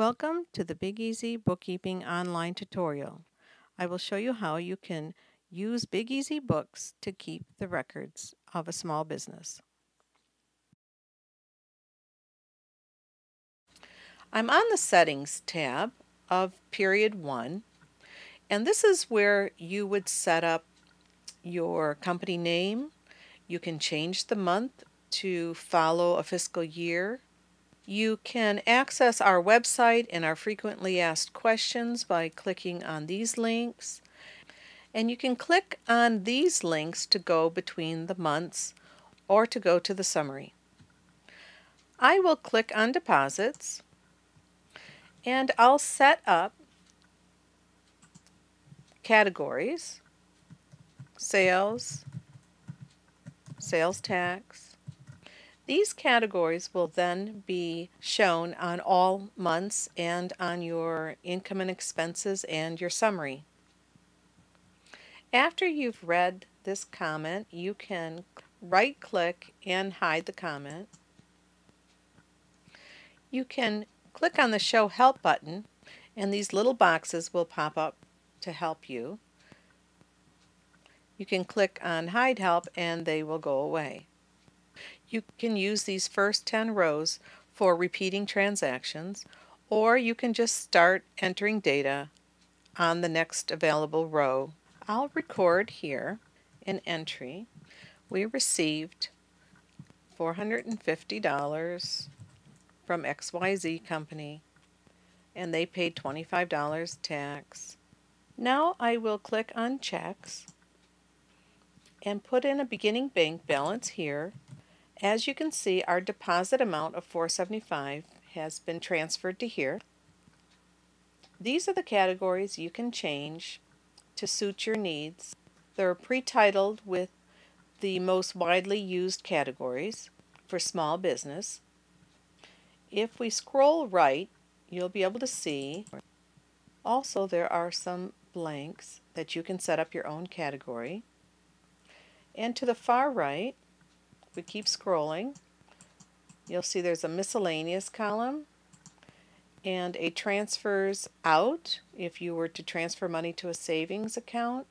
Welcome to the Big E-Z Bookkeeping online tutorial. I will show you how you can use Big E-Z Books to keep the records of a small business. I'm on the Settings tab of Period 1 and this is where you would set up your company name. You can change the month to follow a fiscal year you can access our website and our frequently asked questions by clicking on these links. And you can click on these links to go between the months or to go to the summary. I will click on deposits and I'll set up categories, sales, sales tax, these categories will then be shown on all months and on your income and expenses and your summary. After you've read this comment, you can right click and hide the comment. You can click on the Show Help button and these little boxes will pop up to help you. You can click on Hide Help and they will go away. You can use these first 10 rows for repeating transactions, or you can just start entering data on the next available row. I'll record here an entry. We received $450 from XYZ Company and they paid $25 tax. Now I will click on checks and put in a beginning bank balance here as you can see, our deposit amount of 475 has been transferred to here. These are the categories you can change to suit your needs. They're pre-titled with the most widely used categories for small business. If we scroll right, you'll be able to see also there are some blanks that you can set up your own category. And to the far right, we keep scrolling, you'll see there's a miscellaneous column and a transfers out if you were to transfer money to a savings account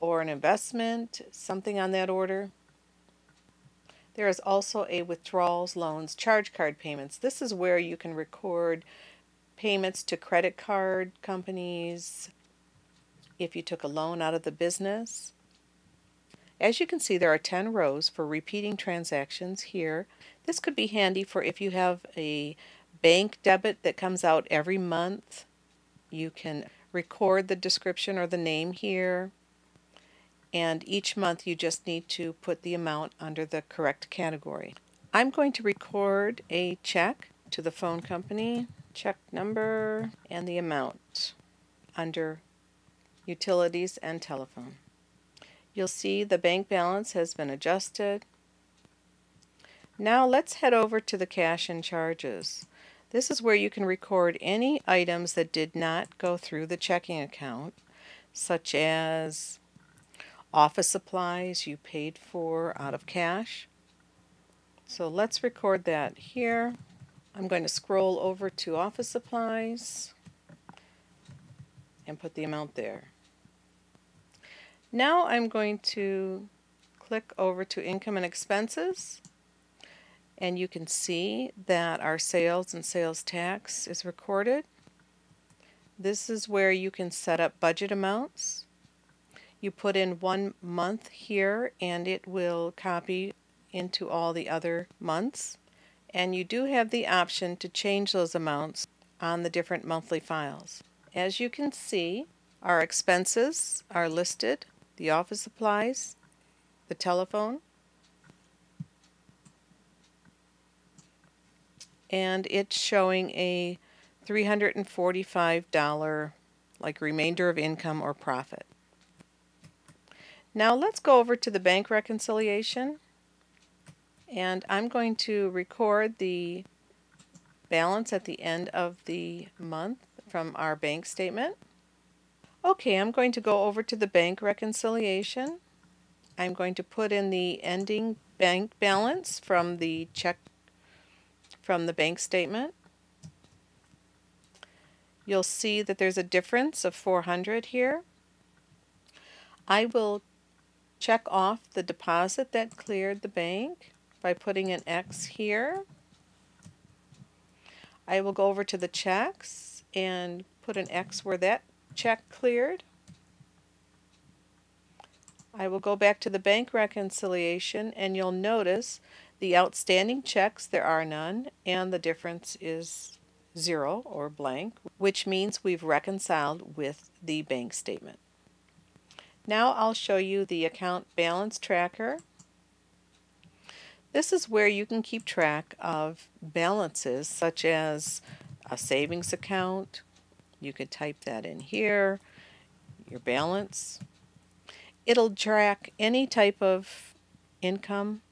or an investment, something on that order. There is also a withdrawals, loans, charge card payments. This is where you can record payments to credit card companies if you took a loan out of the business. As you can see, there are 10 rows for repeating transactions here. This could be handy for if you have a bank debit that comes out every month. You can record the description or the name here. And each month you just need to put the amount under the correct category. I'm going to record a check to the phone company, check number, and the amount under utilities and telephone. You'll see the bank balance has been adjusted. Now let's head over to the cash and charges. This is where you can record any items that did not go through the checking account, such as office supplies you paid for out of cash. So let's record that here. I'm going to scroll over to office supplies and put the amount there. Now I'm going to click over to income and expenses and you can see that our sales and sales tax is recorded. This is where you can set up budget amounts. You put in one month here and it will copy into all the other months and you do have the option to change those amounts on the different monthly files. As you can see, our expenses are listed the office supplies, the telephone, and it's showing a $345 like remainder of income or profit. Now let's go over to the bank reconciliation and I'm going to record the balance at the end of the month from our bank statement. Okay, I'm going to go over to the bank reconciliation. I'm going to put in the ending bank balance from the check from the bank statement. you'll see that there's a difference of 400 here. I will check off the deposit that cleared the bank by putting an X here. I will go over to the checks and put an X where that check cleared. I will go back to the bank reconciliation and you'll notice the outstanding checks, there are none, and the difference is zero or blank, which means we've reconciled with the bank statement. Now I'll show you the account balance tracker. This is where you can keep track of balances such as a savings account. You could type that in here, your balance. It'll track any type of income.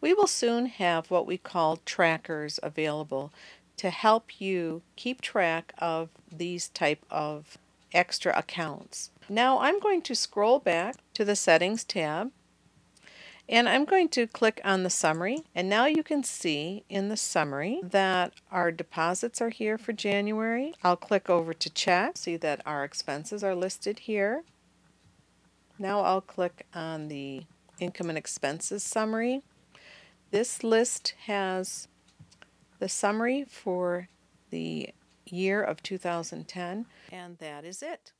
We will soon have what we call trackers available to help you keep track of these type of extra accounts. Now I'm going to scroll back to the settings tab and I'm going to click on the summary and now you can see in the summary that our deposits are here for January. I'll click over to check, see that our expenses are listed here. Now I'll click on the income and expenses summary. This list has the summary for the year of 2010 and that is it.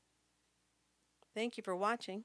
Thank you for watching.